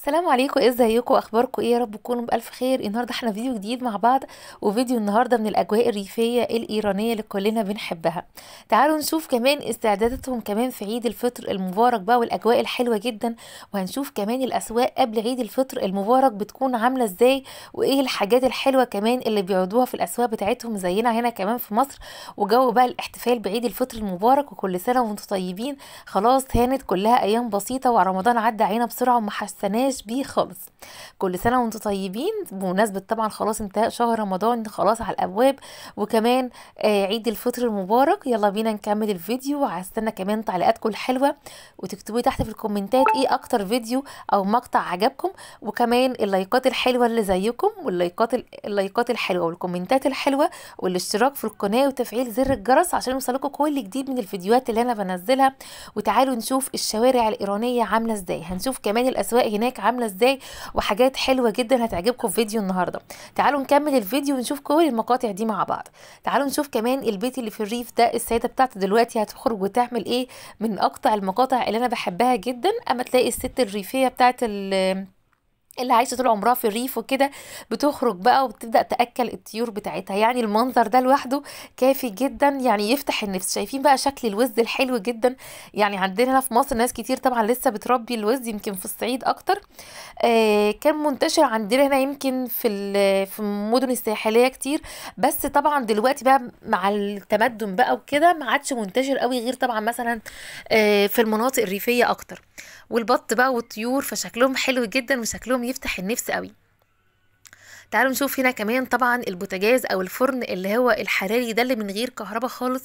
السلام عليكم إزيكم؟ أخباركم إيه؟ يا رب تكونوا بألف خير. النهارده إحنا فيديو جديد مع بعض وفيديو النهارده من الأجواء الريفية الإيرانية اللي كلنا بنحبها. تعالوا نشوف كمان استعداداتهم كمان في عيد الفطر المبارك بقى والأجواء الحلوة جدا وهنشوف كمان الأسواق قبل عيد الفطر المبارك بتكون عاملة إزاي وإيه الحاجات الحلوة كمان اللي بيعرضوها في الأسواق بتاعتهم زينا هنا كمان في مصر. وجو بقى الاحتفال بعيد الفطر المبارك وكل سنة وأنتم طيبين. خلاص هانت كلها أيام بسيطة ورمضان عدى علينا بسرعة وما حسناش بيه خالص. كل سنة وأنتم طيبين بمناسبة طبعا خلاص انتهاء شهر رمضان خلاص على الأبواب وكمان آه عيد الفطر المبارك. يلا بينا نكمل الفيديو. وهستنى كمان تعليقاتكم الحلوة وتكتبوا تحت في الكومنتات إيه أكتر فيديو أو مقطع عجبكم. وكمان اللايكات الحلوة اللي زيكم واللايكات اللايكات الحلوة والكومنتات الحلوة والاشتراك في القناة وتفعيل زر الجرس عشان يوصلكم كل جديد من الفيديوهات اللي أنا بنزلها. وتعالوا نشوف الشوارع الإيرانية عاملة إزاي. هنشوف كمان الأسواق هناك عاملة إزاي وحاجات حلوة جدا هتعجبكم في فيديو النهارده. تعالوا نكمل الفيديو ونشوف كل المقاطع دي مع بعض. تعالوا نشوف كمان البيت اللي في الريف ده السيده بتاعته دلوقتي هتخرج وتعمل إيه من أقطع المقاطع اللي أنا بحبها جدا. أما تلاقي الست الريفية بتاعت اللي عايشه طول عمرها في الريف وكده بتخرج بقى وبتبدأ تأكل الطيور بتاعتها. يعني المنظر ده لوحده كافي جدا يعني يفتح النفس. شايفين بقى شكل الوز الحلو جدا. يعني عندنا هنا في مصر ناس كتير طبعا لسه بتربي الوز يمكن في الصعيد أكتر. آه كان منتشر عندنا هنا يمكن في في المدن الساحلية كتير. بس طبعا دلوقتي بقى مع التمدن بقى وكده ما عادش منتشر قوي غير طبعا مثلا آه في المناطق الريفية أكتر. والبط بقى والطيور فشكلهم حلو جدا وشكلهم يفتح النفس قوي. تعالوا نشوف هنا كمان طبعا البوتاجاز أو الفرن اللي هو الحراري ده اللي من غير كهرباء خالص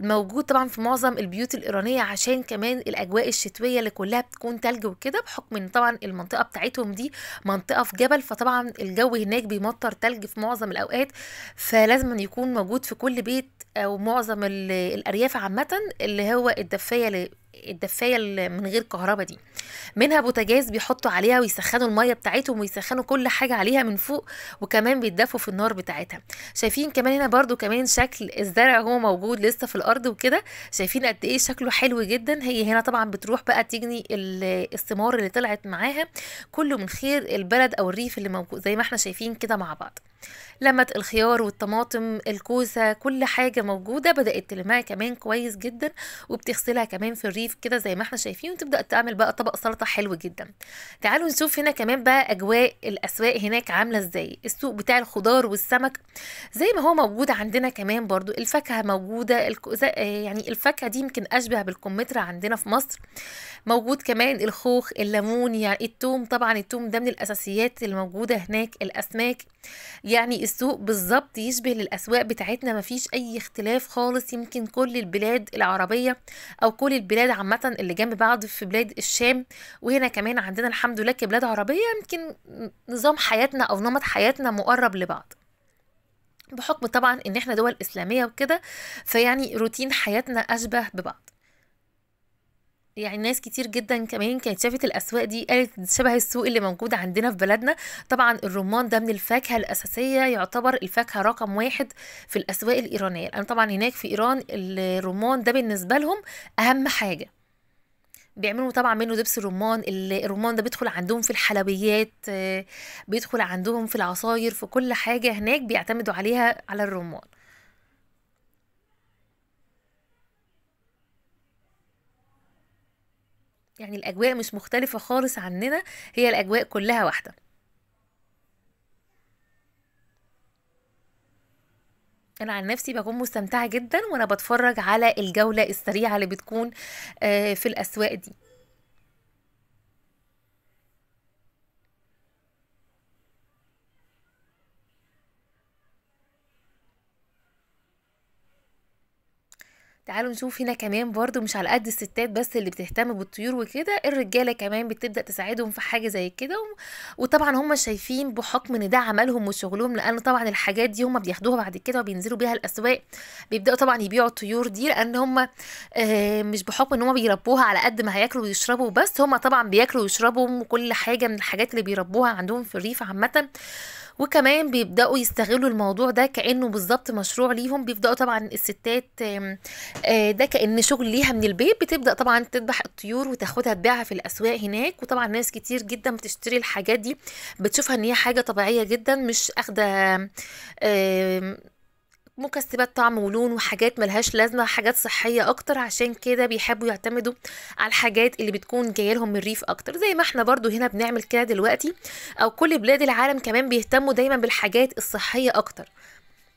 موجود طبعا في معظم البيوت الإيرانية عشان كمان الأجواء الشتوية اللي كلها بتكون تلج وكده بحكم إن طبعا المنطقة بتاعتهم دي منطقة في جبل فطبعا الجو هناك بيمطر تلج في معظم الأوقات فلازم يكون موجود في كل بيت أو معظم الأرياف عامة اللي هو الدفاية الدفاية من غير كهرباء دي. منها بوتاجاز بيحطوا عليها ويسخنوا المية بتاعتهم ويسخنوا كل حاجة عليها من فوق وكمان بيتدفوا في النار بتاعتها. شايفين كمان هنا برضو كمان شكل الزرع هو موجود لسه في الأرض وكده. شايفين قد إيه شكله حلو جدا. هي هنا طبعا بتروح بقى تجني الثمار اللي طلعت معاها. كله من خير البلد أو الريف اللي موجود زي ما إحنا شايفين كده مع بعض. لمت الخيار والطماطم الكوسة كل حاجة موجودة بدأت تلمها كمان كويس جدا وبتغسلها كمان في الريف كده زي ما إحنا شايفين وتبدأ تعمل بقى طبق سلطة حلو جدا. تعالوا نشوف هنا كمان بقى أجواء الأسواق هناك عاملة إزاي. السوق بتاع الخضار والسمك زي ما هو موجود عندنا كمان برضو الفاكهة موجودة يعني الفاكهة دي يمكن أشبه بالكمثرى عندنا في مصر. موجود كمان الخوخ الليمون يعني التوم طبعا التوم ده من الأساسيات اللي موجودة هناك الأسماك. يعني السوق بالظبط يشبه للأسواق بتاعتنا مفيش أي اختلاف خالص. يمكن كل البلاد العربية أو كل البلاد عامة اللي جنب بعض في بلاد الشام وهنا كمان عندنا الحمد لله كبلاد عربية يمكن نظام حياتنا أو نمط حياتنا مقرب لبعض. بحكم طبعا إن إحنا دول إسلامية وكده فيعني روتين حياتنا أشبه ببعض. يعني ناس كتير جدا كمان كانت شافت الأسواق دي قالت شبه السوق اللي موجود عندنا في بلدنا. طبعا الرمان ده من الفاكهة الأساسية يعتبر الفاكهة رقم واحد في الأسواق الإيرانية. لأن طبعا هناك في إيران الرمان ده بالنسبة لهم أهم حاجة. بيعملوا طبعا منه دبس الرمان الرمان ده بيدخل عندهم في الحلويات بيدخل عندهم في العصاير في كل حاجة هناك بيعتمدوا عليها على الرمان. يعني الأجواء مش مختلفة خالص عننا هي الأجواء كلها واحدة. أنا عن نفسي بكون مستمتعة جدا وأنا بتفرج على الجولة السريعة اللي بتكون في الأسواق دي. تعالوا نشوف هنا كمان برضو مش على قد الستات بس اللي بتهتم بالطيور وكده الرجالة كمان بتبدأ تساعدهم في حاجة زي كده. وطبعا هم شايفين بحكم إن ده عملهم وشغلهم لأن طبعا الحاجات دي هم بياخدوها بعد كده وبينزلوا بيها الأسواق بيبدأوا طبعا يبيعوا الطيور دي لأن هم آه مش بحكم إن هم بيربوها على قد ما هياكلوا ويشربوا بس هم طبعا بياكلوا ويشربوا وكل حاجة من الحاجات اللي بيربوها عندهم في الريف عامة وكمان بيبدأوا يستغلوا الموضوع ده كأنه بالظبط مشروع ليهم. بيبدأوا طبعا الستات آه، ده كأن شغل ليها من البيت. بتبدأ طبعا تذبح الطيور وتاخدها تبيعها في الأسواق هناك. وطبعا ناس كتير جدا بتشتري الحاجات دي بتشوفها إن هي حاجة طبيعية جدا مش أخدة مكسبات طعم ولون وحاجات ملهاش لازمة حاجات صحية أكتر. عشان كده بيحبوا يعتمدوا على الحاجات اللي بتكون جاية لهم من الريف أكتر. زي ما إحنا برضو هنا بنعمل كده دلوقتي أو كل بلاد العالم كمان بيهتموا دايما بالحاجات الصحية أكتر.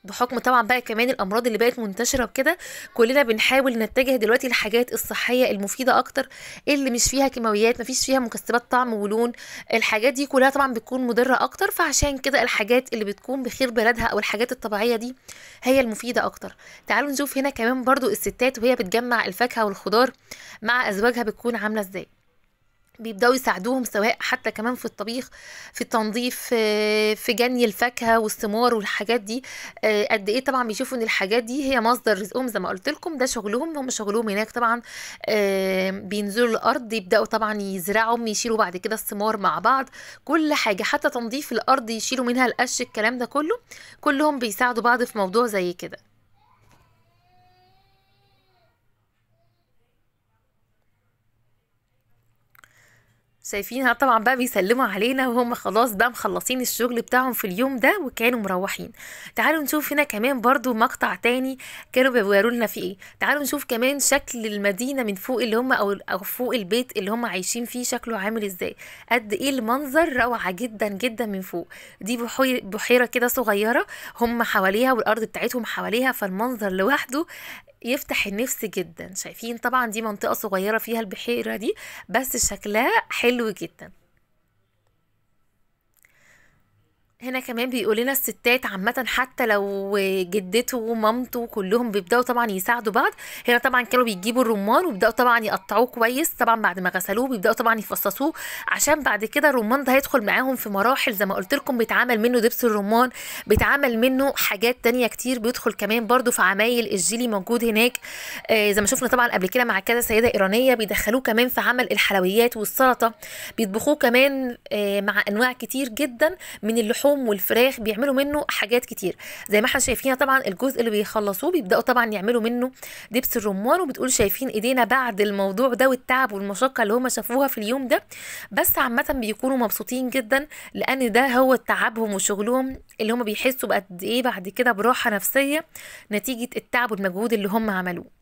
بحكم طبعا بقى كمان الأمراض اللي بقت منتشرة وكده كلنا بنحاول نتجه دلوقتي للحاجات الصحية المفيدة أكتر اللي مش فيها كيماويات مفيش فيها مكسبات طعم ولون الحاجات دي كلها طبعا بتكون مضرة أكتر فعشان كده الحاجات اللي بتكون بخير بلدها أو الحاجات الطبيعية دي هي المفيدة أكتر. تعالوا نشوف هنا كمان برضو الستات وهي بتجمع الفاكهة والخضار مع أزواجها بتكون عاملة إزاي. بيبداوا يساعدوهم سواء حتى كمان في الطبيخ في التنظيف آه، في جني الفاكهة والثمار والحاجات دي. آه، قد إيه طبعا بيشوفوا إن الحاجات دي هي مصدر رزقهم زي ما قلت لكم ده شغلهم هم شغلهم هناك طبعا آه، بينزلوا الأرض يبدأوا طبعا يزرعوا يشيلوا بعد كده الثمار مع بعض كل حاجة حتى تنظيف الأرض يشيلوا منها القش الكلام ده كله كلهم بيساعدوا بعض في موضوع زي كده. شايفين طبعا بقى بيسلموا علينا وهم خلاص بقى مخلصين الشغل بتاعهم في اليوم ده وكانوا مروحين. تعالوا نشوف هنا كمان برضو مقطع تاني كانوا بيوروا لنا فيه إيه. تعالوا نشوف كمان شكل المدينة من فوق اللي هم أو أو فوق البيت اللي هم عايشين فيه شكله عامل إزاي. قد إيه المنظر روعة جدا جدا من فوق. دي بحي- بحيرة كده صغيرة هم حواليها والأرض بتاعتهم حواليها فالمنظر لوحده يفتح النفس جدا. شايفين طبعا دي منطقة صغيرة فيها البحيرة دي بس شكلها حلو جدا. هنا كمان بيقول لنا الستات عامة حتى لو جدته ومامته كلهم بيبدأوا طبعا يساعدوا بعض هنا طبعا كانوا بيجيبوا الرمان ويبدأوا طبعا يقطعوه كويس طبعا بعد ما غسلوه بيبدأوا طبعا يفصصوه عشان بعد كده الرمان ده هيدخل معاهم في مراحل زي ما قلت لكم بيتعمل منه دبس الرمان بيتعمل منه حاجات تانية كتير بيدخل كمان برضو في عمايل الجيلي موجود هناك آه زي ما شفنا طبعا قبل كده مع كذا سيدة إيرانية بيدخلوه كمان في عمل الحلويات والسلطة بيطبخوه كمان آه مع أنواع كتير جدا من اللحوم والفراخ بيعملوا منه حاجات كتير. زي ما إحنا شايفين طبعا الجزء اللي بيخلصوه بيبدأوا طبعا يعملوا منه دبس الرمان وبتقول شايفين إيدينا بعد الموضوع ده والتعب والمشقة اللي هم شافوها في اليوم ده. بس عامة بيكونوا مبسوطين جدا لأن ده هو تعبهم وشغلهم اللي هم بيحسوا بقد إيه بعد كده براحة نفسية نتيجة التعب والمجهود اللي هم عملوه.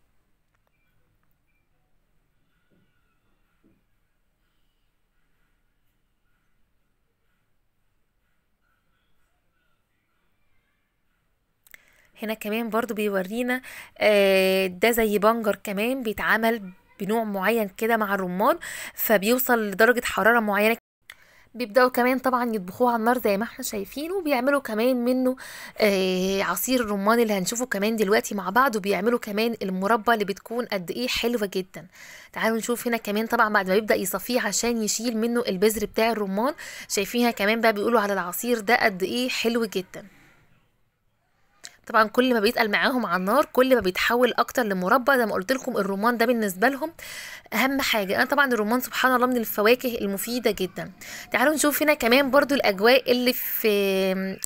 هنا كمان برضو بيورينا آه، ده زي بنجر كمان بيتعمل بنوع معين كده مع الرمان فبيوصل لدرجة حرارة معينة. بيبدأوا كمان طبعا يطبخوه على النار زي ما إحنا شايفين وبيعملوا كمان منه آه عصير الرمان اللي هنشوفه كمان دلوقتي مع بعض وبيعملوا كمان المربى اللي بتكون قد إيه حلوة جدا. تعالوا نشوف هنا كمان طبعا بعد ما يبدأ يصفيه عشان يشيل منه البذر بتاع الرمان شايفينها كمان بقى بيقولوا على العصير ده قد إيه حلو جدا. طبعا كل ما بيتقل معاهم على النار كل ما بيتحول أكتر لمربى زي ما قلت لكم الرمان ده بالنسبة لهم أهم حاجة. أنا طبعا الرمان سبحان الله من الفواكه المفيدة جدا. تعالوا نشوف هنا كمان برضو الأجواء اللي في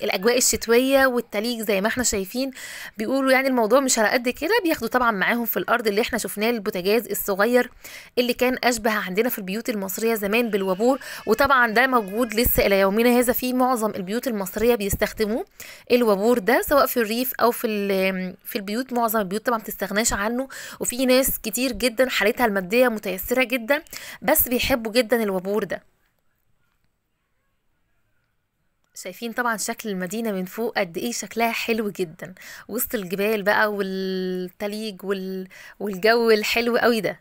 الأجواء الشتوية والتليج زي ما إحنا شايفين. بيقولوا يعني الموضوع مش على قد كده بياخدوا طبعا معاهم في الأرض اللي إحنا شفناه البوتاجاز الصغير اللي كان أشبه عندنا في البيوت المصرية زمان بالوابور وطبعا ده موجود لسه إلى يومنا هذا في معظم البيوت المصرية بيستخدموه الوابور ده سواء في الريف أو في في البيوت معظم البيوت طبعا بتستغناش عنه. وفي ناس كتير جدا حالتها المادية متيسرة جدا بس بيحبوا جدا الوابور ده. شايفين طبعا شكل المدينة من فوق قد إيه شكلها حلو جدا. وسط الجبال بقى والتليج وال... والجو الحلو قوي ده.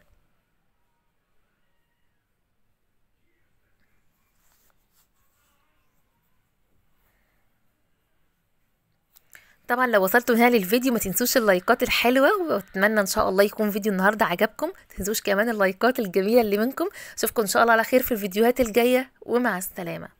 طبعا لو وصلتوا هنا للفيديو ما تنسوش اللايكات الحلوة وأتمنى إن شاء الله يكون فيديو النهاردة عجبكم. تنسوش كمان اللايكات الجميلة اللي منكم. أشوفكم إن شاء الله على خير في الفيديوهات الجاية ومع السلامة.